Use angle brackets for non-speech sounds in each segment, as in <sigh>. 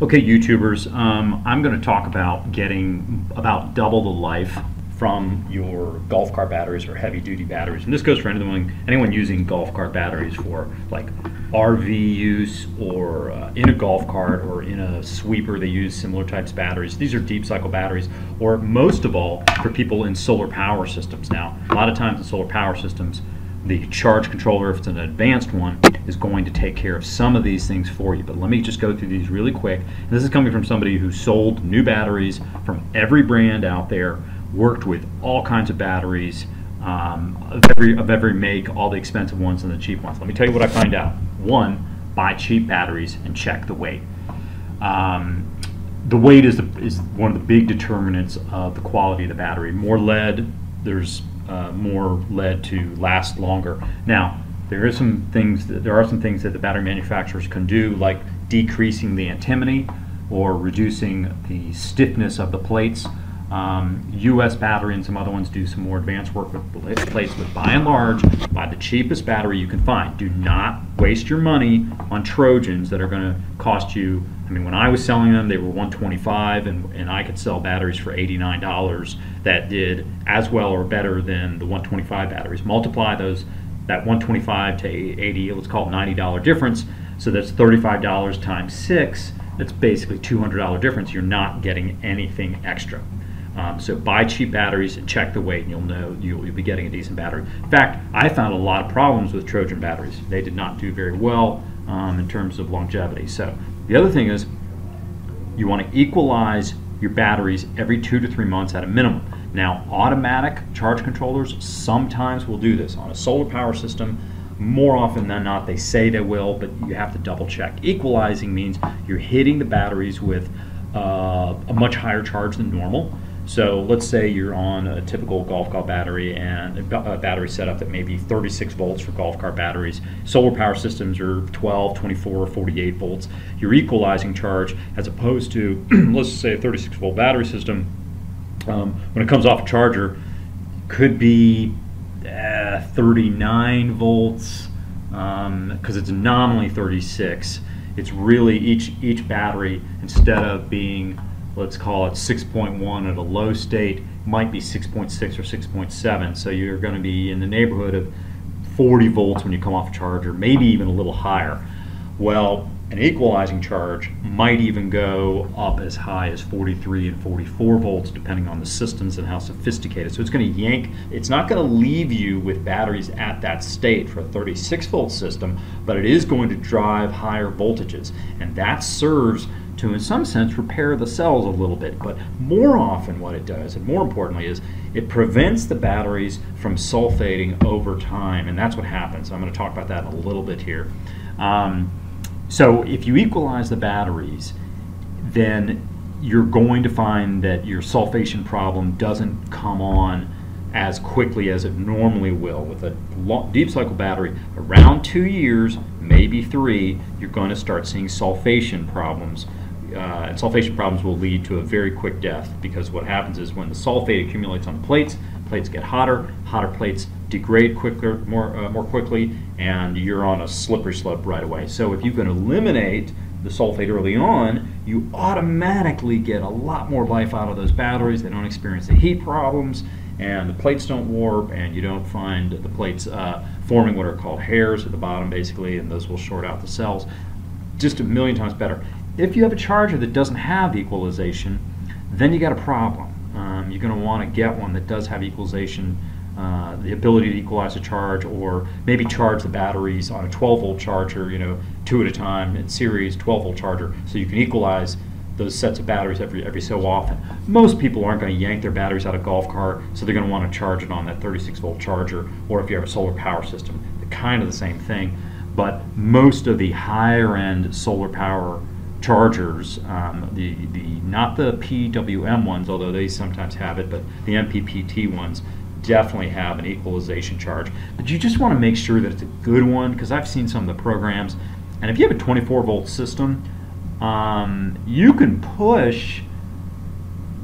Okay, YouTubers, um, I'm going to talk about getting about double the life from your golf cart batteries or heavy duty batteries. And this goes for anyone, anyone using golf cart batteries for like RV use or uh, in a golf cart or in a sweeper, they use similar types of batteries. These are deep cycle batteries, or most of all, for people in solar power systems. Now, a lot of times in solar power systems, the charge controller, if it's an advanced one, is going to take care of some of these things for you. But let me just go through these really quick. And this is coming from somebody who sold new batteries from every brand out there, worked with all kinds of batteries um, of, every, of every make, all the expensive ones and the cheap ones. Let me tell you what I find out. One, buy cheap batteries and check the weight. Um, the weight is, the, is one of the big determinants of the quality of the battery. More lead, there's uh, more lead to last longer. Now, there is some things that, there are some things that the battery manufacturers can do, like decreasing the antimony or reducing the stiffness of the plates. Um, U.S. battery and some other ones do some more advanced work with plates, but by and large, buy the cheapest battery you can find. Do not waste your money on Trojans that are going to cost you. I mean, when I was selling them, they were 125, and, and I could sell batteries for $89 that did as well or better than the 125 batteries. Multiply those that 125 to 80, let's call it $90 difference. So that's $35 times six. That's basically $200 difference. You're not getting anything extra. Um, so buy cheap batteries and check the weight, and you'll know you'll, you'll, be getting a decent battery. In fact, I found a lot of problems with Trojan batteries. They did not do very well um, in terms of longevity. So the other thing is you want to equalize your batteries every two to three months at a minimum. Now, automatic charge controllers sometimes will do this. On a solar power system, more often than not, they say they will, but you have to double check. Equalizing means you're hitting the batteries with uh, a much higher charge than normal. So let's say you're on a typical golf cart battery and a battery setup that may be 36 volts for golf cart batteries. Solar power systems are 12, 24, 48 volts. Your equalizing charge, as opposed to, <clears throat> let's say, a 36 volt battery system, um, when it comes off a charger, could be uh, 39 volts because um, it's nominally 36. It's really each each battery instead of being let's call it 6.1 at a low state might be 6.6 or 6.7 so you're going to be in the neighborhood of 40 volts when you come off a charger maybe even a little higher. Well an equalizing charge might even go up as high as 43 and 44 volts depending on the systems and how sophisticated. So it's going to yank it's not going to leave you with batteries at that state for a 36 volt system but it is going to drive higher voltages. And that serves to, in some sense, repair the cells a little bit. But more often, what it does, and more importantly, is it prevents the batteries from sulfating over time, and that's what happens. I'm going to talk about that a little bit here. Um, so, if you equalize the batteries, then you're going to find that your sulfation problem doesn't come on as quickly as it normally will. With a deep cycle battery, around two years, maybe three, you're going to start seeing sulfation problems uh, and sulfation problems will lead to a very quick death because what happens is when the sulfate accumulates on the plates, plates get hotter, hotter plates degrade quicker, more, uh, more quickly, and you're on a slippery slope right away. So if you can eliminate the sulfate early on, you automatically get a lot more life out of those batteries. They don't experience the heat problems, and the plates don't warp, and you don't find the plates uh, forming what are called hairs at the bottom, basically, and those will short out the cells. Just a million times better. If you have a charger that doesn't have equalization, then you got a problem. Um, you're going to want to get one that does have equalization, uh, the ability to equalize a charge, or maybe charge the batteries on a 12 volt charger, you know, two at a time in series, 12 volt charger, so you can equalize those sets of batteries every every so often. Most people aren't going to yank their batteries out of golf cart, so they're going to want to charge it on that 36 volt charger, or if you have a solar power system, kind of the same thing. But most of the higher end solar power chargers, um, the, the not the PWM ones, although they sometimes have it, but the MPPT ones definitely have an equalization charge. But you just want to make sure that it's a good one because I've seen some of the programs, and if you have a 24 volt system, um, you can push.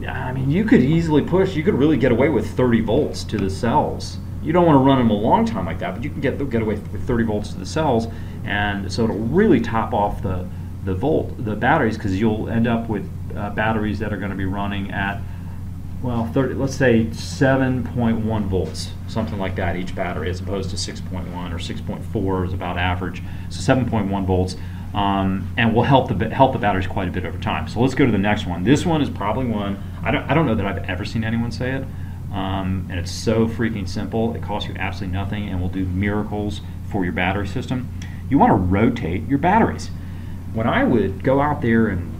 I mean, you could easily push. You could really get away with 30 volts to the cells. You don't want to run them a long time like that, but you can get get away with 30 volts to the cells, and so it'll really top off the the volt, the batteries, because you'll end up with uh, batteries that are going to be running at, well, 30, let's say 7.1 volts, something like that, each battery, as opposed to 6.1 or 6.4 is about average. So 7.1 volts, um, and will help the help the batteries quite a bit over time. So let's go to the next one. This one is probably one I don't I don't know that I've ever seen anyone say it, um, and it's so freaking simple. It costs you absolutely nothing and will do miracles for your battery system. You want to rotate your batteries. When I would go out there and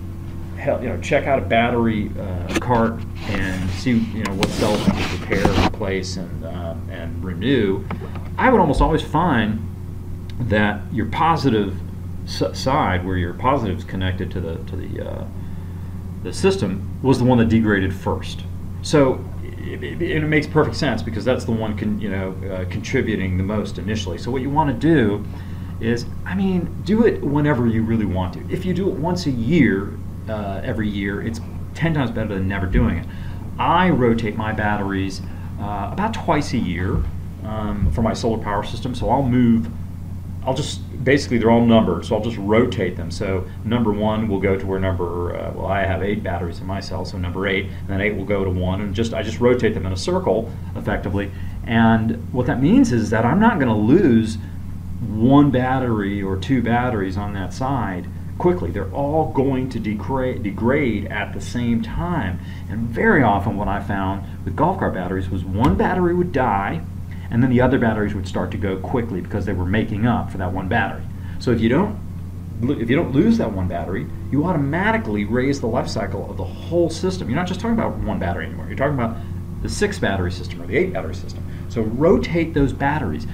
hell, you know, check out a battery uh, cart and see, you know, what cells need to repair, replace, and um, and renew. I would almost always find that your positive side, where your positive is connected to the to the uh, the system, was the one that degraded first. So it, it, it, makes perfect sense because that's the one con, you know uh, contributing the most initially. So what you want to do is, I mean, do it whenever you really want to. If you do it once a year, uh, every year, it's 10 times better than never doing it. I rotate my batteries uh, about twice a year um, for my solar power system, so I'll move, I'll just, basically they're all numbered, so I'll just rotate them. So number one will go to where number, uh, well I have eight batteries in my cell, so number eight, and then eight will go to one, and just I just rotate them in a circle effectively. And what that means is that I'm not gonna lose one battery or two batteries on that side quickly. They're all going to degrade, degrade at the same time. And very often, what I found with golf cart batteries was one battery would die, and then the other batteries would start to go quickly because they were making up for that one battery. So if you don't if you don't lose that one battery, you automatically raise the life cycle of the whole system. You're not just talking about one battery anymore. You're talking about the six battery system or the eight battery system. So rotate those batteries.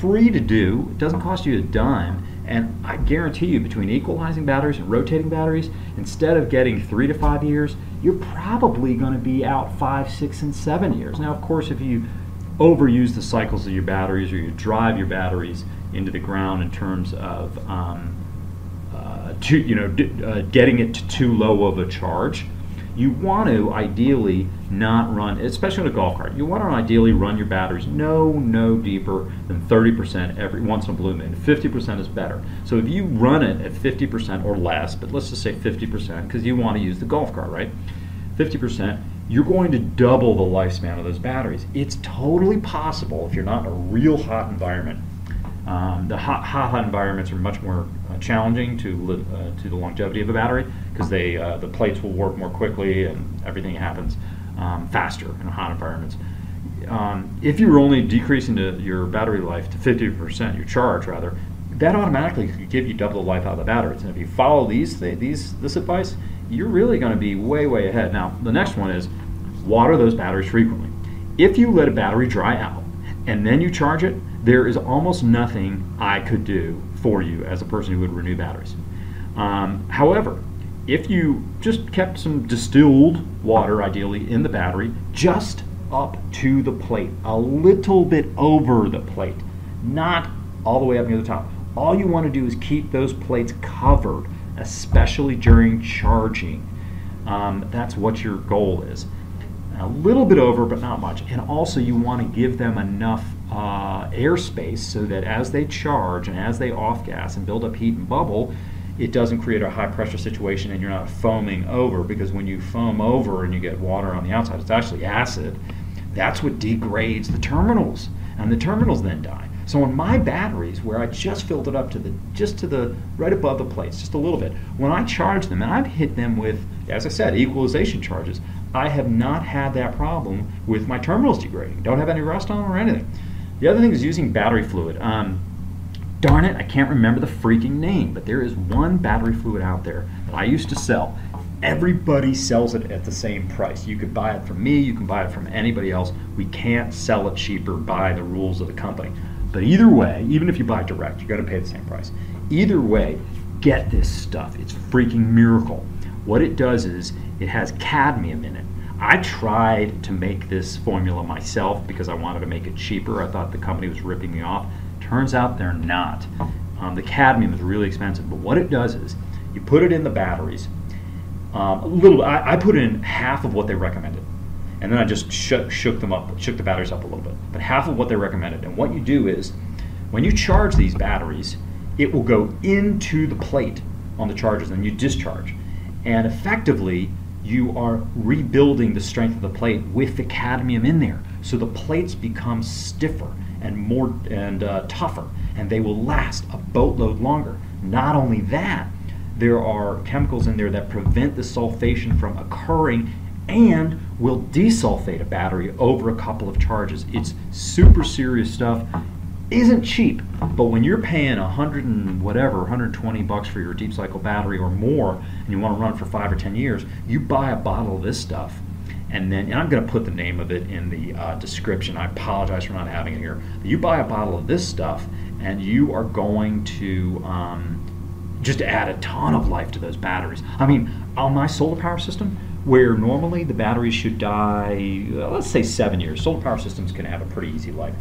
Free to do. It doesn't cost you a dime and I guarantee you, between equalizing batteries and rotating batteries, instead of getting three to five years, you're probably going to be out five, six, and seven years. Now, of course, if you overuse the cycles of your batteries or you drive your batteries into the ground in terms of um, uh, to, you know, uh, getting it to too low of a charge, you want to ideally not run, especially on a golf cart, you want to ideally run your batteries no, no deeper than 30% every once in a blue moon. 50% is better. So if you run it at 50% or less, but let's just say 50% because you want to use the golf cart, right? 50%, you're going to double the lifespan of those batteries. It's totally possible if you're not in a real hot environment. Um, the hot, hot, environments are much more uh, challenging to uh, to the longevity of a battery because they uh, the plates will warp more quickly and everything happens um, faster in hot environments. Um, if you're only decreasing the, your battery life to 50%, your charge rather, that automatically could give you double the life out of the batteries. And if you follow these these this advice, you're really going to be way way ahead. Now the next one is water those batteries frequently. If you let a battery dry out and then you charge it, there is almost nothing I could do for you as a person who would renew batteries. Um, however, if you just kept some distilled water, ideally, in the battery, just up to the plate, a little bit over the plate, not all the way up near the top. All you want to do is keep those plates covered, especially during charging. Um, that's what your goal is. A little bit over, but not much. And also, you want to give them enough uh, airspace so that as they charge and as they off gas and build up heat and bubble, it doesn't create a high pressure situation and you're not foaming over because when you foam over and you get water on the outside, it's actually acid. That's what degrades the terminals, and the terminals then die. So on my batteries, where I just filled it up to the just to the right above the plates, just a little bit, when I charge them, and I've hit them with, as I said, equalization charges, I have not had that problem with my terminals degrading. Don't have any rust on them or anything. The other thing is using battery fluid. Um, darn it, I can't remember the freaking name, but there is one battery fluid out there that I used to sell. Everybody sells it at the same price. You could buy it from me, you can buy it from anybody else. We can't sell it cheaper by the rules of the company. But either way, even if you buy direct, you're going to pay the same price. Either way, get this stuff. It's freaking miracle. What it does is it has cadmium in it. I tried to make this formula myself because I wanted to make it cheaper. I thought the company was ripping me off. Turns out they're not. Um, the cadmium is really expensive, but what it does is you put it in the batteries. Um, a little, I, I, put in half of what they recommended, and then I just shook, shook them up, shook the batteries up a little bit. But half of what they recommended. And what you do is, when you charge these batteries, it will go into the plate on the charges, and you discharge. And effectively, you are rebuilding the strength of the plate with the cadmium in there. So the plates become stiffer and more and uh, tougher, and they will last a boatload longer. Not only that, there are chemicals in there that prevent the sulfation from occurring and will desulfate a battery over a couple of charges. It's super serious stuff. Isn't cheap, but when you're paying a hundred and whatever, 120 bucks for your deep cycle battery or more, and you want to run it for five or 10 years, you buy a bottle of this stuff and then and I'm going to put the name of it in the uh, description. I apologize for not having it here. You buy a bottle of this stuff, and you are going to um, just add a ton of life to those batteries. I mean, on my solar power system, where normally the batteries should die, uh, let's say seven years, solar power systems can have a pretty easy life.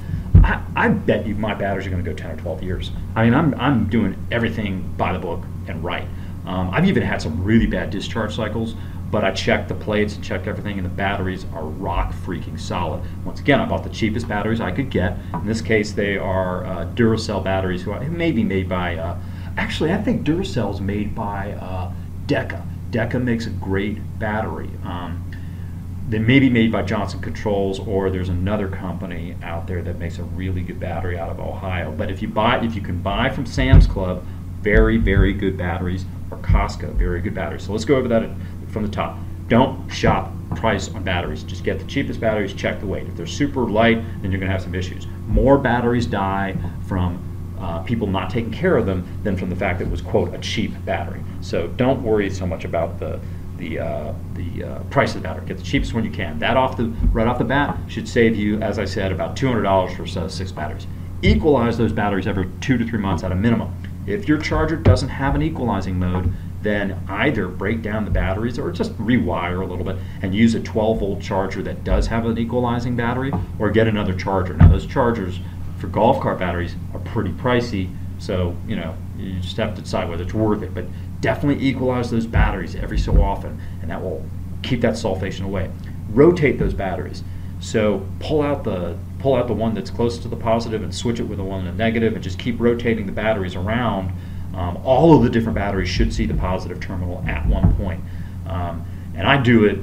I, I bet you my batteries are going to go 10 or 12 years. I mean, I'm, I'm doing everything by the book and right. Um, I've even had some really bad discharge cycles, but I checked the plates and checked everything, and the batteries are rock freaking solid. Once again, I bought the cheapest batteries I could get. In this case, they are uh, Duracell batteries, who may be made by, uh, actually, I think Duracell is made by uh, Deka. Deka makes a great battery. Um, they may be made by Johnson Controls, or there's another company out there that makes a really good battery out of Ohio. But if you buy, if you can buy from Sam's Club, very, very good batteries, or Costco, very good batteries. So let's go over that from the top. Don't shop price on batteries. Just get the cheapest batteries, check the weight. If they're super light, then you're going to have some issues. More batteries die from uh, people not taking care of them than from the fact that it was, quote, a cheap battery. So don't worry so much about the the, uh, the uh, price of the battery. Get the cheapest one you can. That off the right off the bat should save you, as I said, about $200 for six batteries. Equalize those batteries every two to three months at a minimum. If your charger doesn't have an equalizing mode, then either break down the batteries or just rewire a little bit and use a 12 volt charger that does have an equalizing battery or get another charger. Now those chargers for golf cart batteries are pretty pricey, so you know you just have to decide whether it's worth it. But definitely equalize those batteries every so often, and that will keep that sulfation away. Rotate those batteries. So pull out the pull out the one that's close to the positive and switch it with the one in the negative, and just keep rotating the batteries around. Um, all of the different batteries should see the positive terminal at one point. Um, and I do it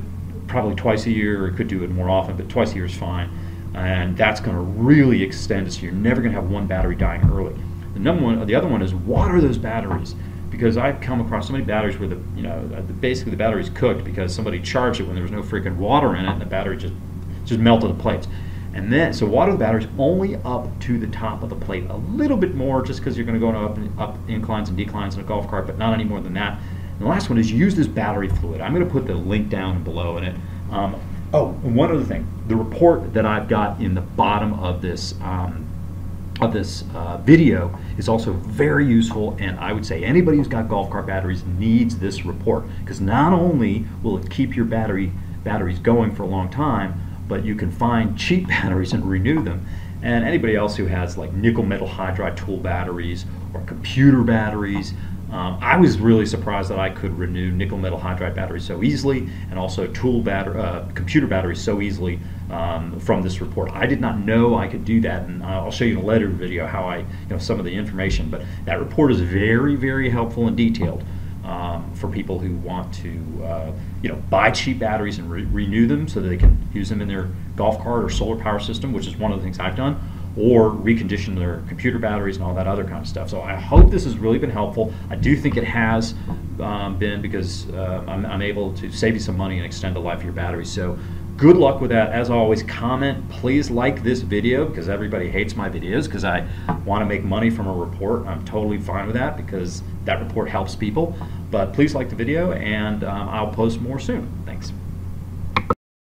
probably twice a year, or could do it more often, but twice a year is fine. And that's going to really extend it, so you're never going to have one battery dying early. The number one, the other one is water those batteries because I've come across so many batteries where the you know basically the battery's cooked because somebody charged it when there was no freaking water in it and the battery just just melted the plates. And then so water the batteries only up to the top of the plate a little bit more just because you're going to go up up inclines and declines in a golf cart, but not any more than that. And the last one is use this battery fluid. I'm going to put the link down below in it. Um, oh, and one other thing, the report that I've got in the bottom of this. Um, of this uh, video is also very useful and I would say anybody who's got golf cart batteries needs this report because not only will it keep your battery batteries going for a long time but you can find cheap <laughs> batteries and renew them. And anybody else who has like nickel metal hydride tool batteries or computer batteries um, I was really surprised that I could renew nickel metal hydride batteries so easily and also tool batter, uh, computer batteries so easily um, from this report. I did not know I could do that, and I'll show you in a later video how I, you know, some of the information. But that report is very, very helpful and detailed um, for people who want to, uh, you know, buy cheap batteries and re renew them so that they can use them in their golf cart or solar power system, which is one of the things I've done or recondition their computer batteries and all that other kind of stuff. So I hope this has really been helpful. I do think it has um, been because uh, I'm, I'm, able to save you some money and extend the life of your batteries. So good luck with that. As always, comment. Please like this video because everybody hates my videos because I want to make money from a report. I'm totally fine with that because that report helps people. But please like the video and um, I'll post more soon. Thanks.